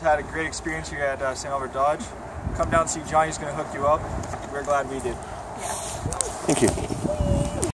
had a great experience here at uh, St. Albert Dodge. Come down and see Johnny's going to hook you up. We're glad we did. Thank you.